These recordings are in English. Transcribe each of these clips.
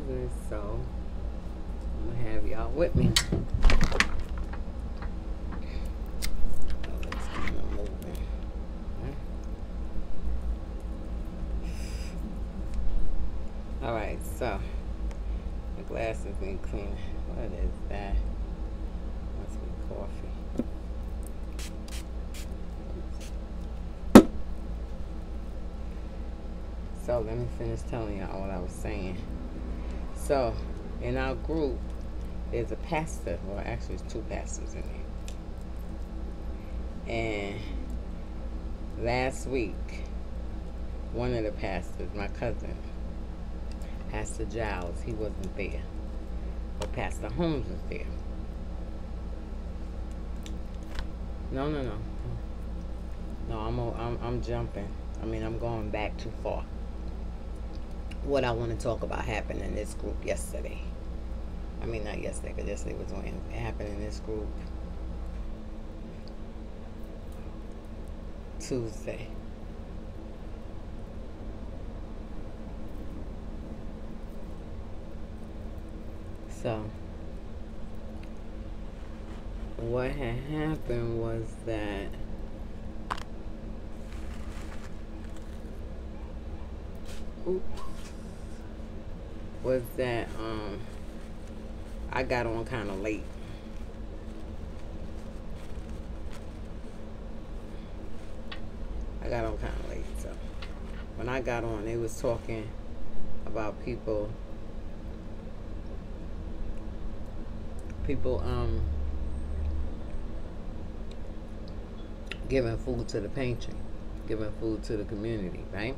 business, so I'm gonna have y'all with me. Hmm. Alright, so the glasses need cleaning. What is that? Must be coffee. So let me finish telling y'all what I was saying. So in our group, there's a pastor. Well, actually, it's two pastors in there. And last week, one of the pastors, my cousin, Pastor Giles, he wasn't there. But Pastor Holmes was there. No, no, no. No, I'm, I'm, I'm jumping. I mean, I'm going back too far. What I want to talk about happened in this group yesterday. I mean, not yesterday, because yesterday was when it happened in this group. Tuesday. So, what had happened was that oops, was that um I got on kind of late. I got on kind of late, so when I got on, they was talking about people people um giving food to the pantry, giving food to the community, right?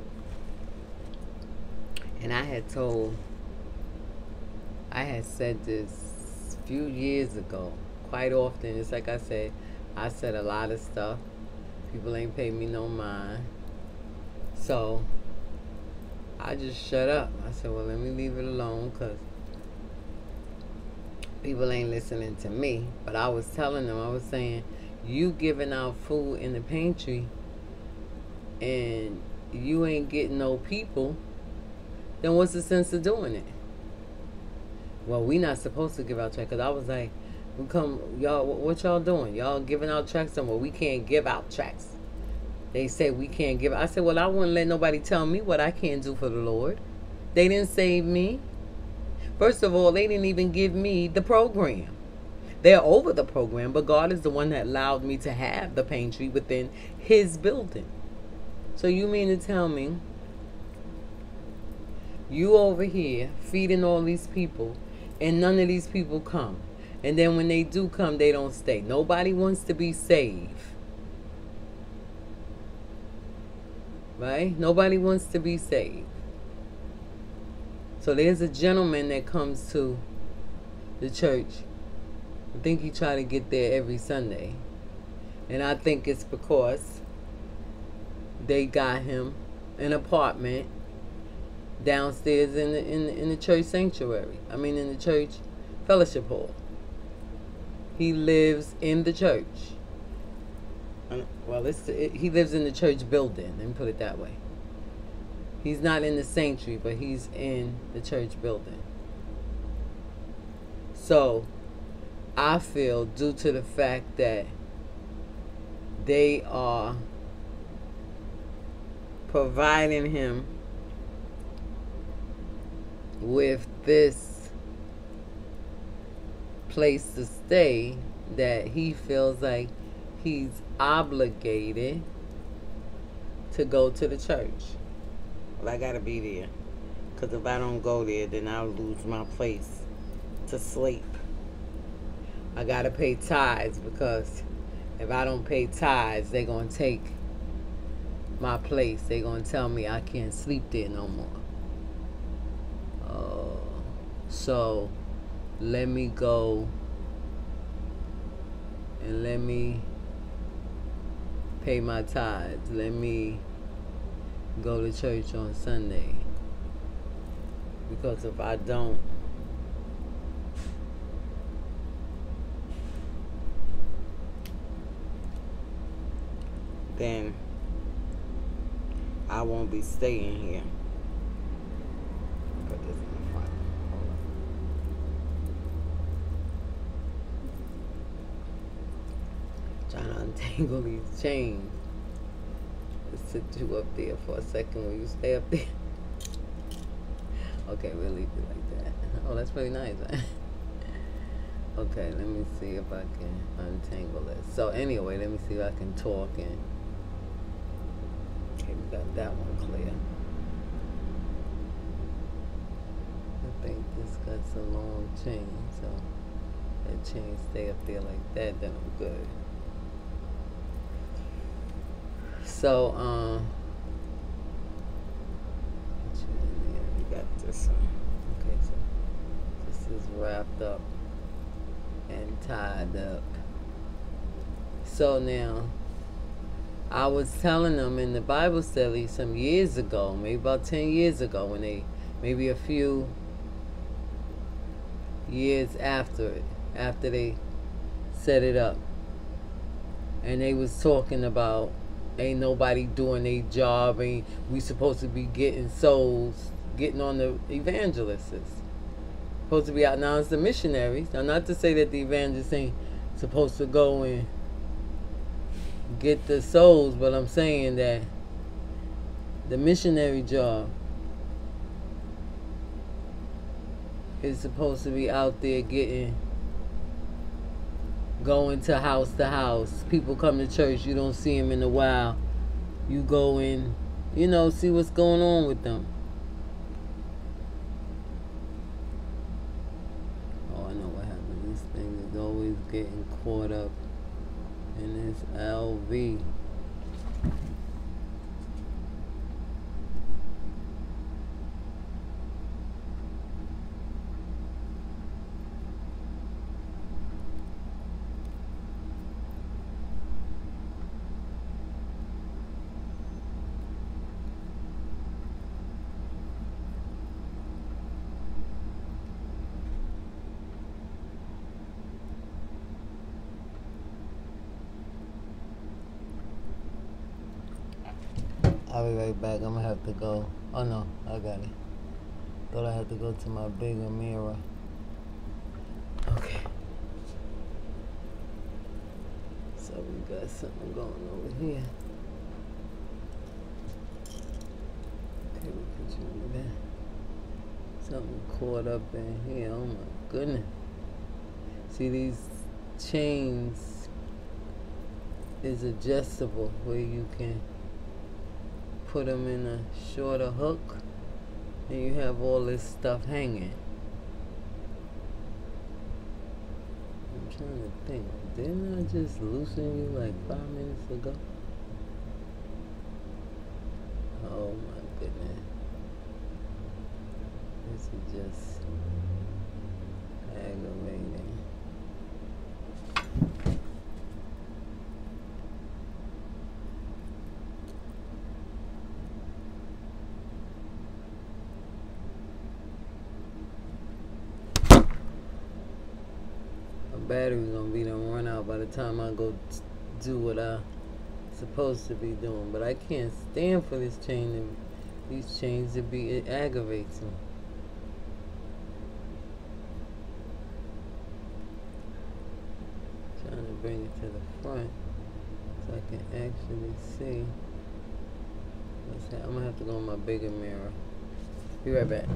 And I had told, I had said this a few years ago, quite often. It's like I said, I said a lot of stuff. People ain't pay me no mind. So I just shut up. I said, well, let me leave it alone because people ain't listening to me. But I was telling them, I was saying, you giving out food in the pantry and you ain't getting no people, then what's the sense of doing it? Well, we not supposed to give out checks. Cause I was like, we come, y'all, what y'all doing? Y'all giving out checks somewhere? We can't give out checks. They say we can't give. I said, well, I wouldn't let nobody tell me what I can't do for the Lord. They didn't save me. First of all, they didn't even give me the program. They're over the program, but God is the one that allowed me to have the pantry within His building. So you mean to tell me you over here feeding all these people and none of these people come? And then when they do come, they don't stay. Nobody wants to be saved. Right? Nobody wants to be saved. So there's a gentleman that comes to the church. I think he try to get there every Sunday. And I think it's because they got him an apartment downstairs in the in the, in the church sanctuary. I mean in the church fellowship hall. He lives in the church. Well, it's it, he lives in the church building. Me put it that way. He's not in the sanctuary, but he's in the church building. So, I feel due to the fact that they are providing him with this place to stay that he feels like he's obligated to go to the church. Well, I gotta be there. Because if I don't go there, then I'll lose my place to sleep. I gotta pay tithes because if I don't pay tithes, they're gonna take my place. They're gonna tell me I can't sleep there no more. So let me go and let me pay my tithes. Let me go to church on Sunday. Because if I don't, then I won't be staying here. Put this in the front. Hold on. To untangle these chains. Let's sit you up there for a second. Will you stay up there? Okay, we'll leave it like that. Oh, that's pretty nice. okay, let me see if I can untangle it. So anyway, let me see if I can talk and okay, we got that one clear. I think this got some long chain, so that chain stay up there like that, then I'm good. So, um, we got this one. Okay, so this is wrapped up and tied up. So now, I was telling them in the Bible study some years ago, maybe about 10 years ago, when they, maybe a few years after it, after they set it up. And they was talking about ain't nobody doing their job, ain't we supposed to be getting souls, getting on the evangelists. Supposed to be out now it's the missionaries. Now not to say that the evangelists ain't supposed to go and get the souls, but I'm saying that the missionary job is supposed to be out there getting going to house to house. People come to church, you don't see them in a while. You go in, you know, see what's going on with them. Oh, I know what happened. This thing is always getting caught up in this LV. I'll be right back. I'm gonna have to go. Oh no, I got it. Thought I had to go to my bigger mirror. Okay. So we got something going over here. Okay, we continue that. Something caught up in here. Oh my goodness. See these chains is adjustable where you can put them in a shorter hook and you have all this stuff hanging. I'm trying to think. Didn't I just loosen you like five minutes ago? Oh my goodness. This is just aggravating. My battery's gonna be done run out by the time I go t- do what I supposed to be doing. But I can't stand for this chain to, these chains to be it aggravates me. Trying to bring it to the front so I can actually see. I'm gonna have to go in my bigger mirror. Be right back.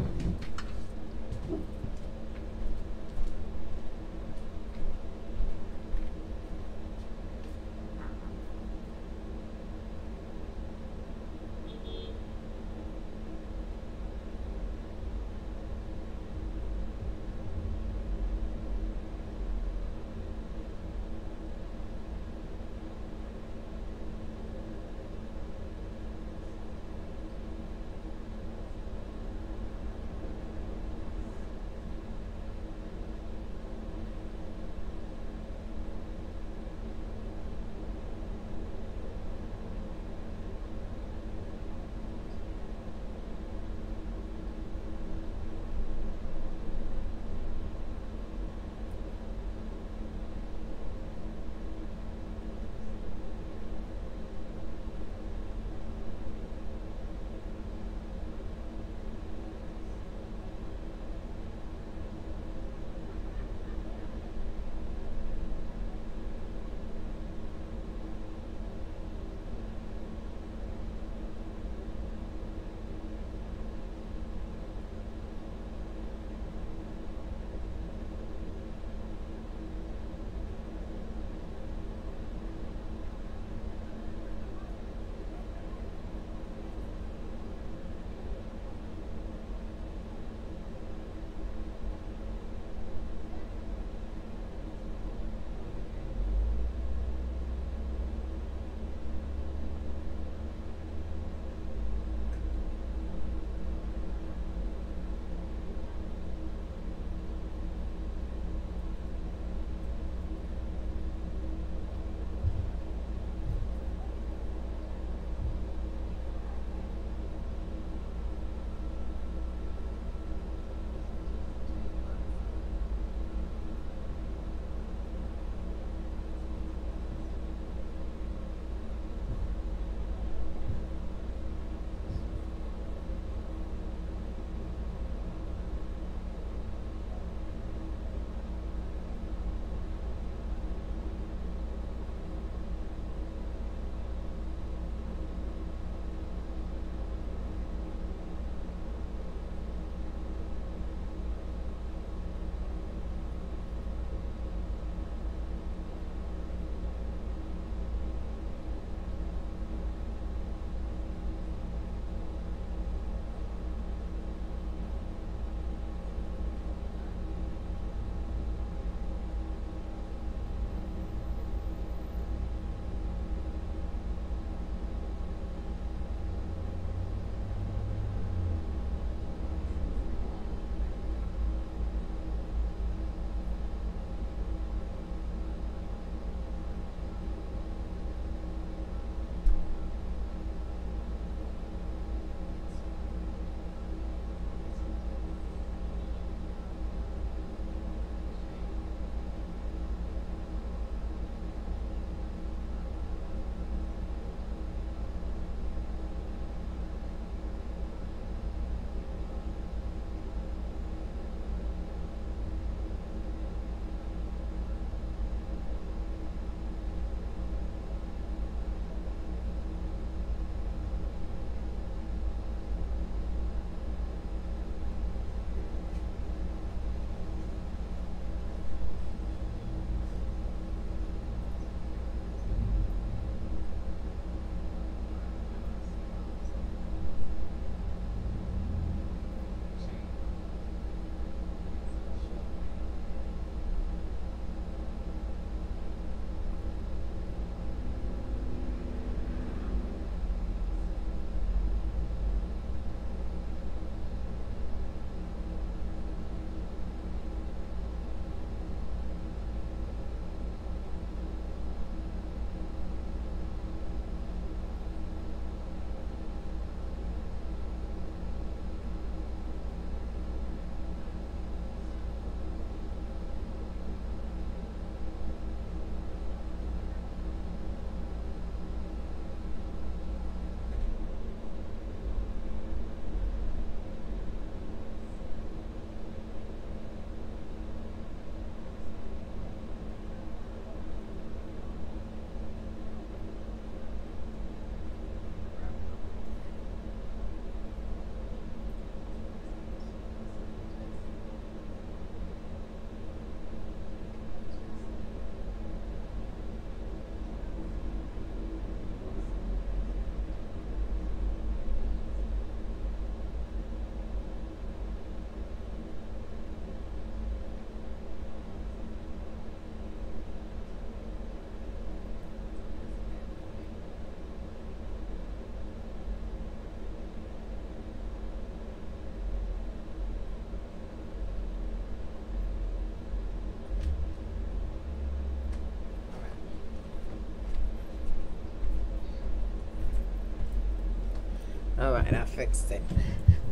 Right, I fixed it.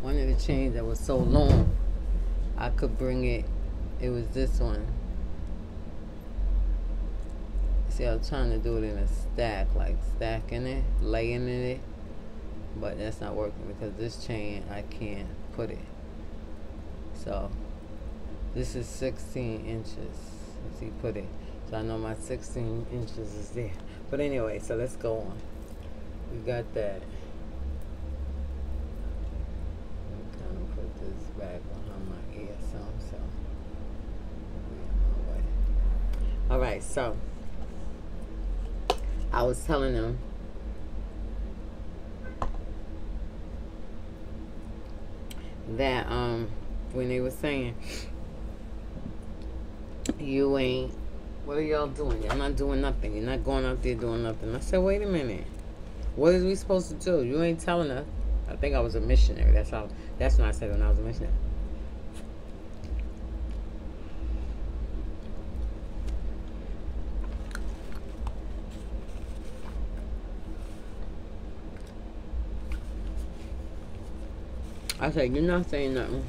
One of the chains that was so long, I could bring it. It was this one. See, I was trying to do it in a stack, like stacking it, laying in it, but that's not working because this chain I can't put it. So this is 16 inches. Let's see, put it. So I know my 16 inches is there. But anyway, so let's go on. We got that. kind of put this back behind my ear some, so. All right, so I was telling them that um when they were saying you ain't what are y'all doing? Y'all not doing nothing. You're not going out there doing nothing. I said, wait a minute. What is we supposed to do? You ain't telling us. I think I was a missionary. That's how. That's what I said when I was a missionary. I said, you're not saying nothing.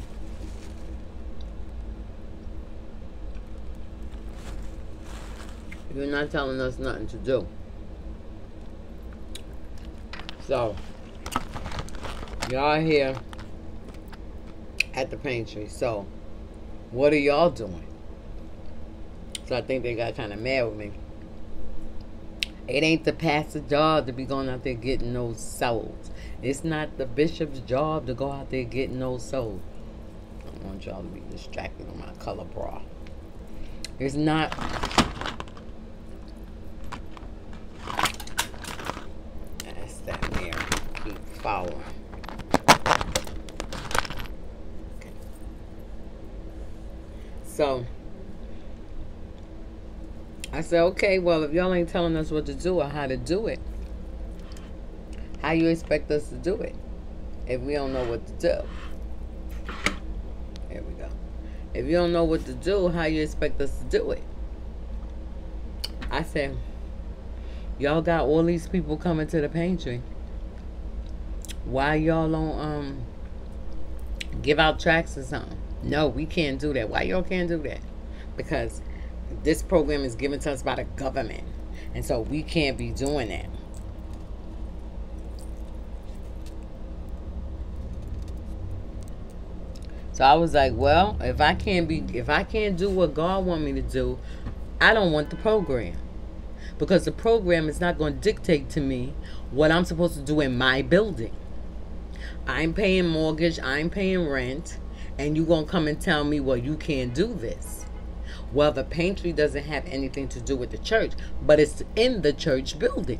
You're not telling us nothing to do. So, y'all here at the pantry. So, what are y'all doing? So I think they got kind of mad with me. It ain't the pastor's job to be going out there getting those souls. It's not the bishop's job to go out there getting those souls. I don't want y'all to be distracted on my color bra. It's not power. Okay. So I said, okay, well, if y'all ain't telling us what to do or how to do it, how you expect us to do it if we don't know what to do? There we go. If you don't know what to do, how you expect us to do it? I said, y'all got all these people coming to the pantry why y'all don't um give out tracks or something? No, we can't do that. Why y'all can't do that? Because this program is given to us by the government. And so we can't be doing that. So I was like, well, if I can't be if I can't do what God want me to do, I don't want the program. Because the program is not going to dictate to me what I'm supposed to do in my building. I'm paying mortgage, I'm paying rent, and you gonna come and tell me, well, you can't do this. Well, the pantry doesn't have anything to do with the church, but it's in the church building.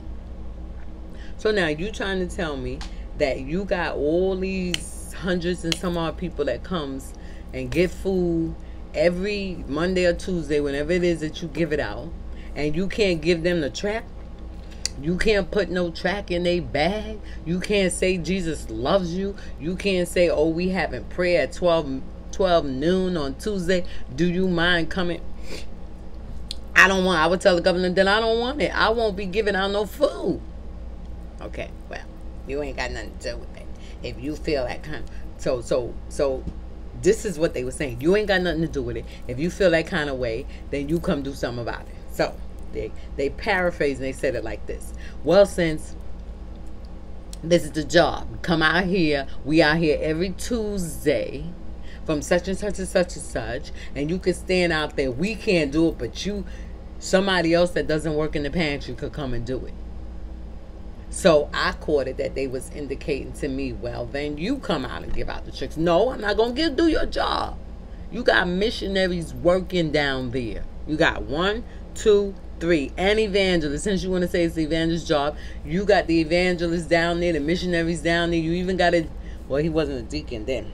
So now you trying to tell me that you got all these hundreds and some odd people that comes and get food every Monday or Tuesday, whenever it is that you give it out, and you can't give them the track you can't put no track in a bag. You can't say Jesus loves you. You can't say, oh, we having prayer at 12, 12 noon on Tuesday. Do you mind coming? I don't want. I would tell the governor that I don't want it. I won't be giving out no food. Okay, well, you ain't got nothing to do with it. If you feel that kind, of, so so so, this is what they were saying. You ain't got nothing to do with it. If you feel that kind of way, then you come do something about it. So they they paraphrase and they said it like this. Well, since this is the job, come out here. We out here every Tuesday from such and such and such and such, and you can stand out there. We can't do it, but you, somebody else that doesn't work in the pantry could come and do it. So I caught it that they was indicating to me, well, then you come out and give out the tricks. No, I'm not gonna give do your job. You got missionaries working down there. You got one, two, Three, and evangelist. Since you want to say it's the job, you got the evangelist down there, the missionaries down there. You even got a, well, he wasn't a deacon then.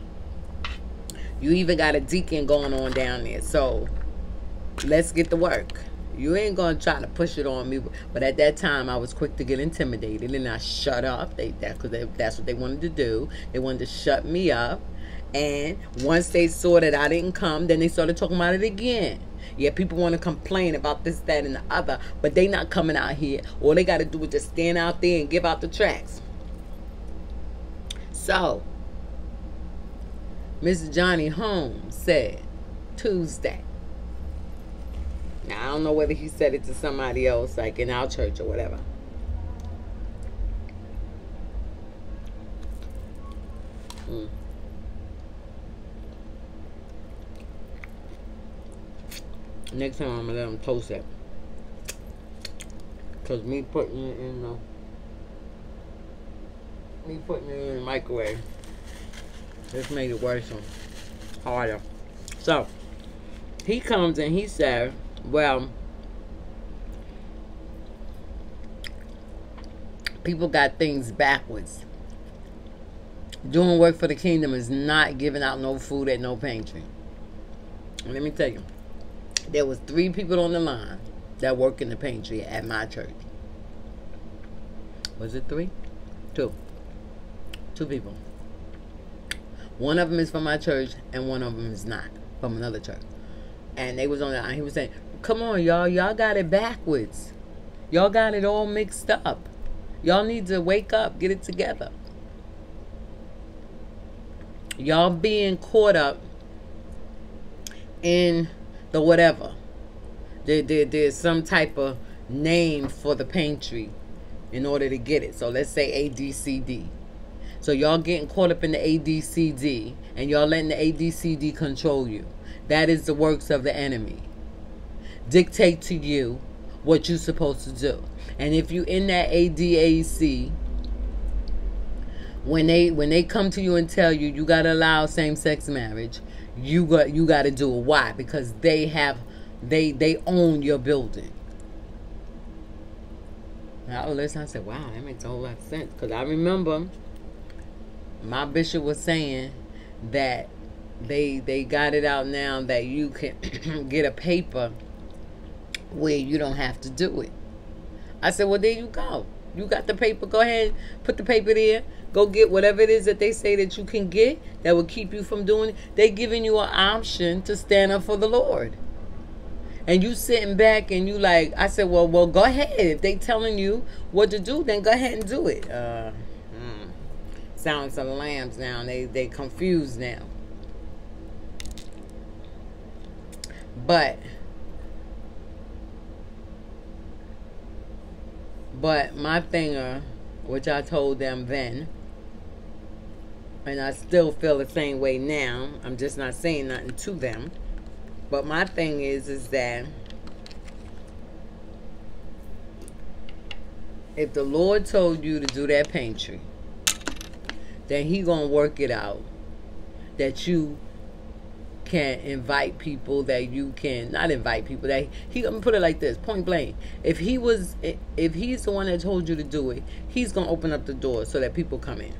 You even got a deacon going on down there. So let's get to work. You ain't gonna try to push it on me, but at that time I was quick to get intimidated, and I shut up. They that because that's what they wanted to do. They wanted to shut me up, and once they saw that I didn't come, then they started talking about it again. Yeah, people want to complain about this, that, and the other, but they not coming out here. All they got to do is just stand out there and give out the tracks. So, Mr. Johnny Holmes said Tuesday. Now, I don't know whether he said it to somebody else, like in our church or whatever. Mm. Next time I'm gonna let them toast it. Cause me putting it in the me putting it in the microwave just made it worse and harder. So he comes and he said, Well, people got things backwards. Doing work for the kingdom is not giving out no food at no pantry. let me tell you, there was three people on the line that work in the pantry at my church. Was it three? Two. Two people. One of them is from my church, and one of them is not from another church. And they was on that. He was saying, "Come on, y'all, y'all got it backwards. Y'all got it all mixed up. Y'all need to wake up, get it together. Y'all being caught up in the whatever. There, there, there's some type of name for the pantry in order to get it. So let's say ADCD. So y'all getting caught up in the ADCD and y'all letting the ADCD control you. That is the works of the enemy. Dictate to you what you're supposed to do. And if you in that ADAC, when they when they come to you and tell you you gotta allow same sex marriage, you got you gotta do it. Why? Because they have they they own your building. Now listen, I said, wow, that makes a whole lot of sense. Because I remember my bishop was saying that they they got it out now that you can get a paper where you don't have to do it. I said, well, there you go. You got the paper. Go ahead, put the paper there. Go get whatever it is that they say that you can get that will keep you from doing it. They giving you an option to stand up for the Lord. And you sitting back and you like, I said, well, well, go ahead. If they telling you what to do, then go ahead and do it. Uh, Sounds of lambs now. They they confused now. But but my thinger, which I told them then, and I still feel the same way now. I'm just not saying nothing to them. But my thing is is that if the Lord told you to do that pantry, then he gonna work it out that you can invite people that you can not invite people that he gonna put it like this point blank. If he was if he's the one that told you to do it he's gonna open up the door so that people come in.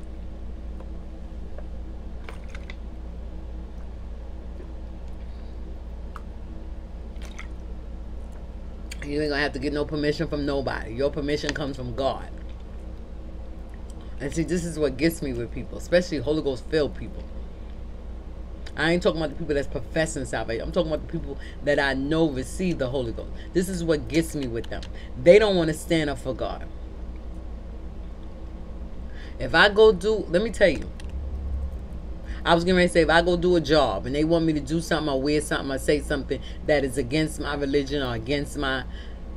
You ain't gonna have to get no permission from nobody. Your permission comes from god and see, this is what gets me with people, especially Holy Ghost filled people. I ain't talking about the people that's professing salvation. I'm talking about the people that I know receive the Holy Ghost. This is what gets me with them. They don't want to stand up for God. If I go do, let me tell you, I was to say, if I go do a job and they want me to do something or wear something or say something that is against my religion or against my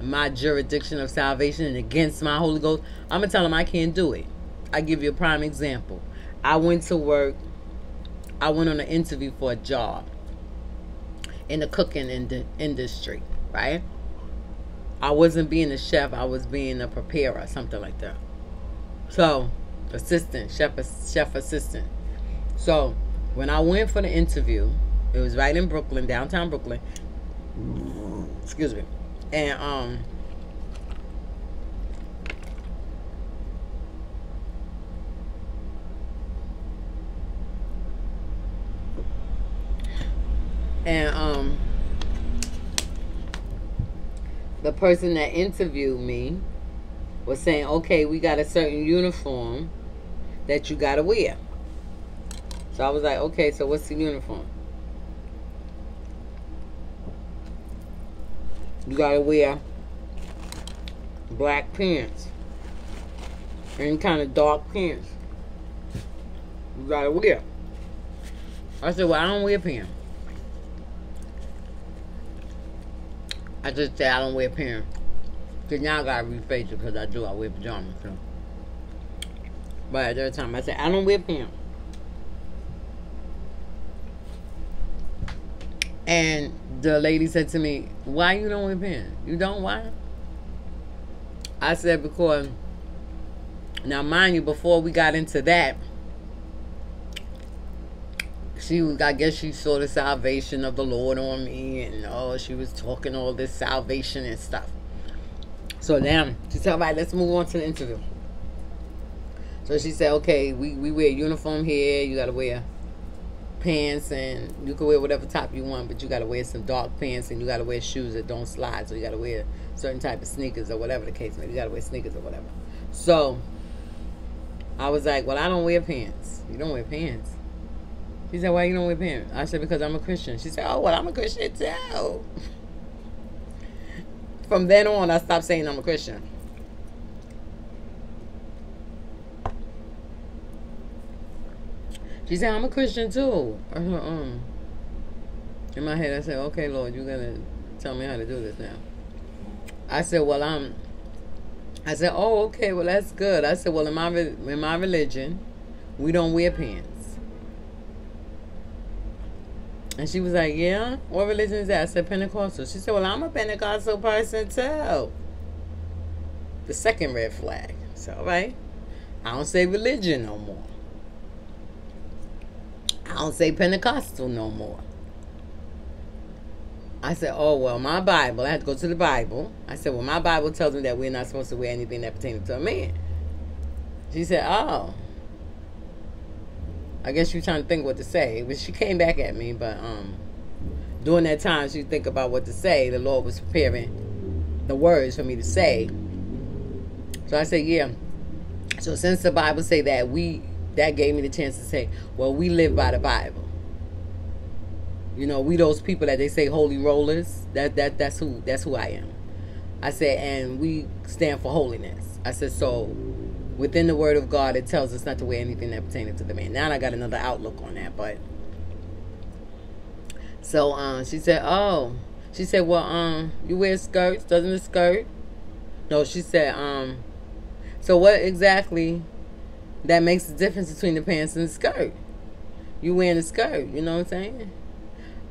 my jurisdiction of salvation and against my Holy Ghost, I'm going to tell them I can't do it. I give you a prime example. I went to work. I went on an interview for a job in the cooking in industry, right? I wasn't being a chef. I was being a preparer, something like that. So, assistant, chef, chef assistant. So, when I went for the interview, it was right in Brooklyn, downtown Brooklyn. Excuse me. And um and um the person that interviewed me was saying, okay, we got a certain uniform that you gotta wear. So I was like, okay, so what's the uniform? You gotta wear black pants. Any kind of dark pants. You gotta wear. I said, well, I don't wear pants. I just said I don't wear pants. Cause now I gotta rephrase it because I do. I wear pajamas. So. But at that time, I said I don't wear pants. And the lady said to me, "Why you don't wear pants? You don't why?" I said because. Now, mind you, before we got into that, she I guess she saw the salvation of the Lord on me, and oh, she was talking all this salvation and stuff. So now she said, "All right, let's move on to the interview." So she said, "Okay, we we wear uniform here. You gotta wear pants, and you can wear whatever top you want, but you gotta wear some dark pants, and you gotta wear shoes that don't slide. So you gotta wear certain type of sneakers or whatever the case may be. You gotta wear sneakers or whatever." So I was like, "Well, I don't wear pants. You don't wear pants." She said, Why you don't pants? I said, Because I'm a Christian. She said, Oh, well, I'm a Christian too. From then on, I stopped saying I'm a Christian. She said, I'm a Christian too. Um. In my head, I said, Okay, Lord, you're going to tell me how to do this now. I said, Well, I'm. I said, Oh, okay, well, that's good. I said, Well, in my, in my religion, we don't wear pants. And she was like, Yeah? What religion is that? I said, Pentecostal. She said, Well, I'm a Pentecostal person too. The second red flag. So, right? I don't say religion no more. I don't say Pentecostal no more. I said, Oh, well, my Bible, I had to go to the Bible. I said, Well, my Bible tells me that we're not supposed to wear anything that pertains to a man. She said, Oh. I guess she was trying to think what to say. But she came back at me, but um, during that time, she think about what to say. The Lord was preparing the words for me to say. So I said, yeah. So since the Bible say that, we that gave me the chance to say, well, we live by the Bible. You know, we those people that they say holy rollers. That that that's who that's who I am. I said, and we stand for holiness. I said, so within the word of God, it tells us not to wear anything that pertains to the man. Now I got another outlook on that, but so um, she said, "Oh," she said, "Well, um, you wear skirts, doesn't a skirt?" No, she said, um, so what exactly that makes the difference between the pants and the skirt? You wearing a skirt, you know what I'm saying?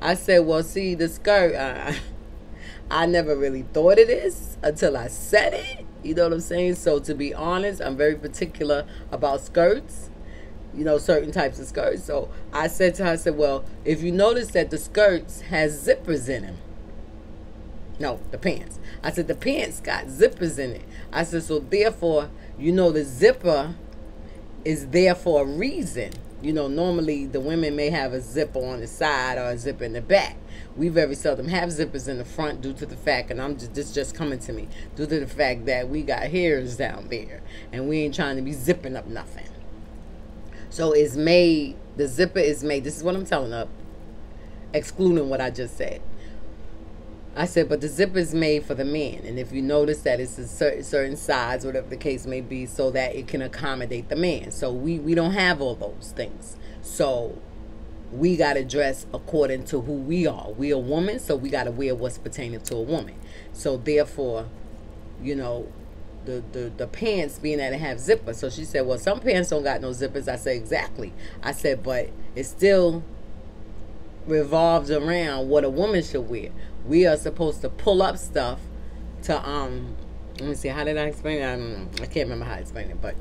I said, well, see, the skirt, uh, I never really thought of this until I said it. You know what I'm saying? So to be honest, I'm very particular about skirts. You know, certain types of skirts. So I said to her, I said, well, if you notice that the skirts has zippers in them. No, the pants. I said the pants got zippers in it. I said, so therefore, you know, the zipper is there for a reason. You know, normally the women may have a zipper on the side or a zipper in the back. We very seldom have zippers in the front due to the fact, and I'm just this just coming to me due to the fact that we got hairs down there, and we ain't trying to be zipping up nothing. So it's made. The zipper is made. This is what I'm telling up, excluding what I just said. I said, but the zipper is made for the man, and if you notice that it's a certain certain size, whatever the case may be, so that it can accommodate the man. So we we don't have all those things. So we got to dress according to who we are. We a woman, so we got to wear what's pertaining to a woman. So therefore, you know, the, the, the pants being that it have zippers. So she said, well, some pants don't got no zippers. I said, exactly. I said, but it still revolves around what a woman should wear. We are supposed to pull up stuff to, um, let me see, how did I explain it? I, I can't remember how I explained it, but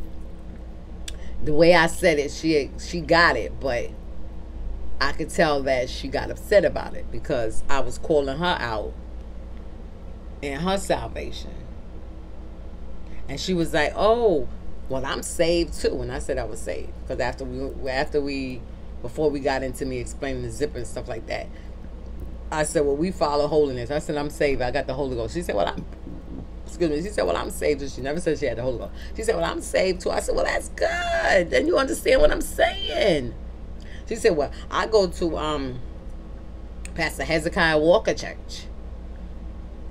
the way I said it, she she got it, but I could tell that she got upset about it because I was calling her out in her salvation. And she was like, "Oh, well, I'm saved too." And I said I was saved because after we, after we, before we got into me explaining the zipper and stuff like that, I said, "Well, we follow holiness." I said, "I'm saved. I got the Holy Ghost." She said, "Well, I'm." Excuse me. She said, "Well, I'm saved." She never said she had the Holy Ghost. She said, "Well, I'm saved too." I said, "Well, that's good. Then you understand what I'm saying." She said, Well, I go to um Pastor Hezekiah Walker Church.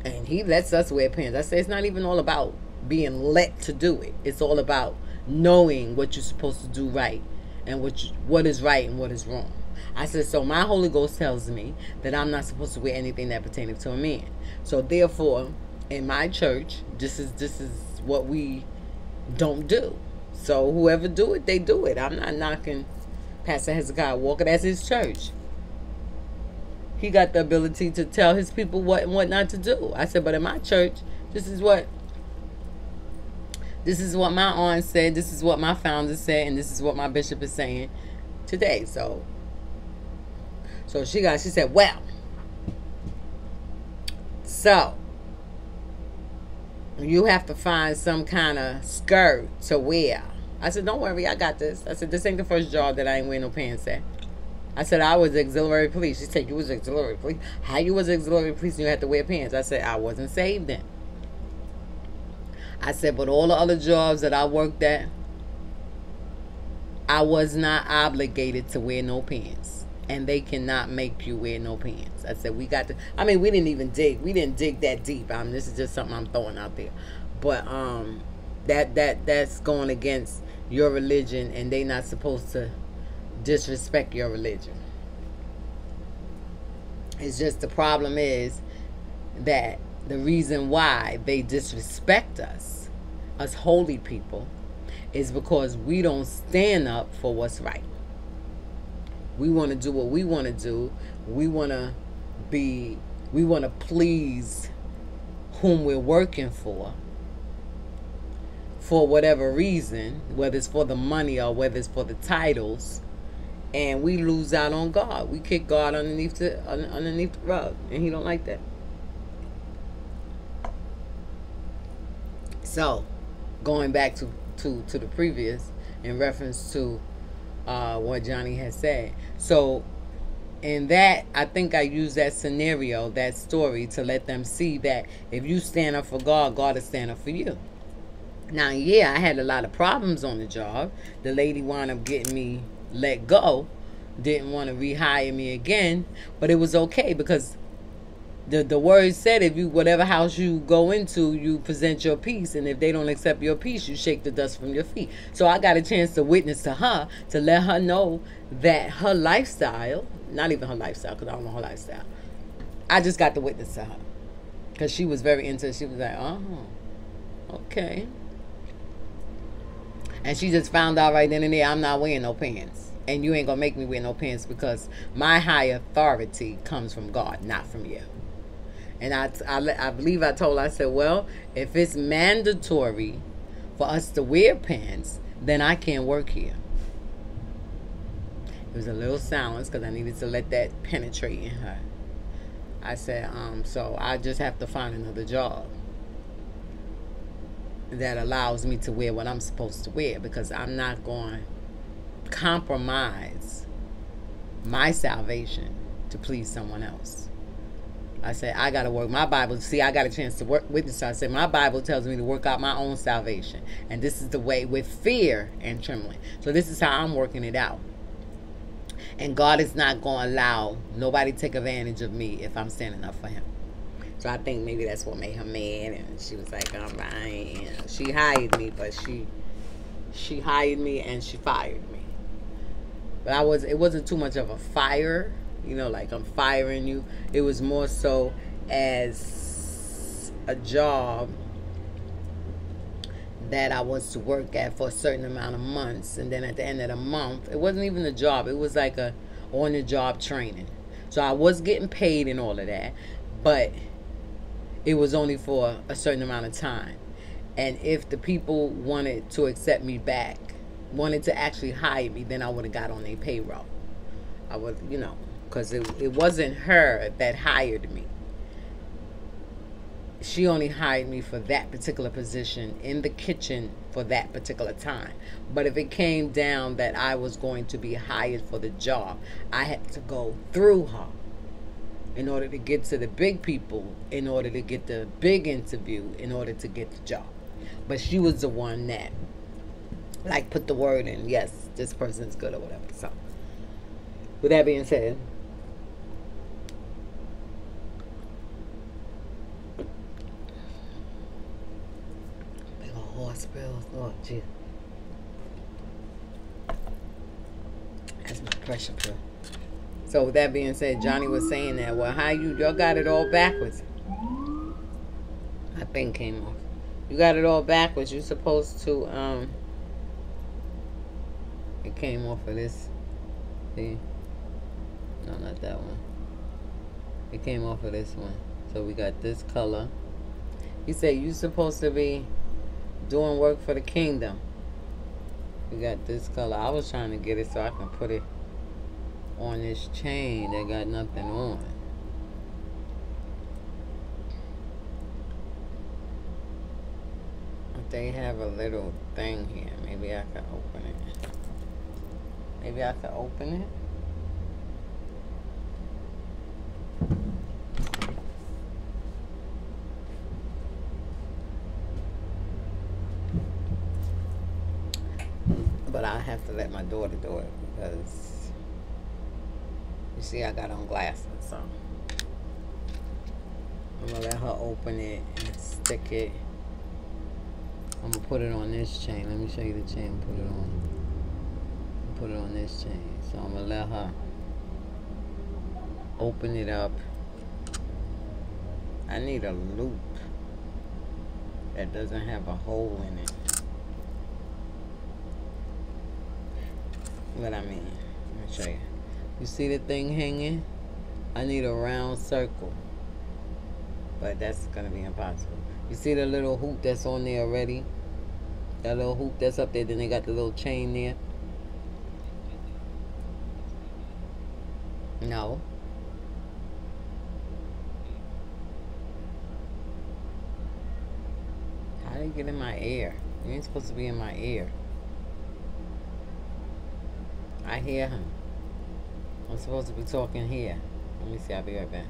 And he lets us wear pants. I say it's not even all about being let to do it. It's all about knowing what you're supposed to do right and what what is right and what is wrong. I said, so my Holy Ghost tells me that I'm not supposed to wear anything that pertains to a man. So therefore, in my church, this is this is what we don't do. So whoever do it, they do it. I'm not knocking Pastor Hezekiah Walker. That's his church. He got the ability to tell his people what and what not to do. I said, but in my church, this is what this is what my aunt said, this is what my founder said, and this is what my bishop is saying today. So so she got she said, Well, so you have to find some kind of skirt to wear. I said, Don't worry, I got this. I said, This ain't the first job that I ain't wearing no pants at. I said I was auxiliary police. She said you was auxiliary police. How you was auxiliary police and you had to wear pants? I said I wasn't saved then. I said, but all the other jobs that I worked at, I was not obligated to wear no pants. And they cannot make you wear no pants. I said we got to I mean we didn't even dig. We didn't dig that deep. I mean this is just something I'm throwing out there. But um that that that's going against your religion and they not supposed to disrespect your religion. It's just the problem is that the reason why they disrespect us, us holy people, is because we don't stand up for what's right. We want to do what we want to do. We want to be, we want to please whom we're working for for whatever reason, whether it's for the money or whether it's for the titles and we lose out on God. We kick God underneath the underneath the rug, and He don't like that. So, going back to to to the previous in reference to uh, what Johnny has said. So, in that, I think I use that scenario, that story, to let them see that if you stand up for God, God is standing up for you. Now, yeah, I had a lot of problems on the job. The lady wound up getting me let go, didn't want to rehire me again, but it was okay because the the word said if you whatever house you go into, you present your peace, and if they don't accept your peace, you shake the dust from your feet. So I got a chance to witness to her to let her know that her lifestyle, not even her lifestyle, because I don't know her lifestyle. I just got to witness to her because she was very into. It. She was like, oh, okay. And she just found out right then and there I'm not wearing no pants. And you ain't gonna make me wear no pants because my high authority comes from God, not from you. And I, I, I believe I told her, I said, well, if it's mandatory for us to wear pants, then I can't work here. It was a little silence because I needed to let that penetrate in her. I said, um, so I just have to find another job that allows me to wear what I'm supposed to wear because I'm not going to compromise my salvation to please someone else. I said, I got to work my Bible. See, I got a chance to work with this. I said, my Bible tells me to work out my own salvation. And this is the way with fear and trembling. So this is how I'm working it out. And God is not going to allow nobody take advantage of me if I'm standing up for him. So I think maybe that's what made her mad, and she was like, "I'm know, she hired me, but she she hired me and she fired me. But I was it wasn't too much of a fire, you know, like I'm firing you. It was more so as a job that I was to work at for a certain amount of months, and then at the end of the month, it wasn't even a job. It was like a on the job training. So I was getting paid and all of that, but it was only for a certain amount of time. And if the people wanted to accept me back, wanted to actually hire me, then I would have got on their payroll. I was, you know, because it, it wasn't her that hired me. She only hired me for that particular position in the kitchen for that particular time. But if it came down that I was going to be hired for the job, I had to go through her in order to get to the big people, in order to get the big interview, in order to get the job. But she was the one that, like, put the word in, yes, this person's good or whatever. So, with that being said, big old horse bills, oh, gee. That's my pressure pill. So with that being said, Johnny was saying that. Well, how you y'all got it all backwards? My thing came off. You got it all backwards. You're supposed to um. It came off of this. See? No, not that one. It came off of this one. So we got this color. He said you're supposed to be doing work for the kingdom. We got this color. I was trying to get it so I can put it on this chain that got nothing on. They have a little thing here. Maybe I can open it. Maybe I can open it. But I have to let my daughter do it because you see I got on glasses, so I'm gonna let her open it and stick it. I'm gonna put it on this chain. Let me show you the chain. Put it on. Put it on this chain. So I'm gonna let her open it up. I need a loop that doesn't have a hole in it. What I mean. Let me show you. You see the thing hanging? I need a round circle. But that's going to be impossible. You see the little hoop that's on there already? That little hoop that's up there. Then they got the little chain there. No. How did you get in my ear? You ain't supposed to be in my ear. I hear him. I'm supposed to be talking here. Let me see. I'll be right back.